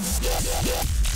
Yeah.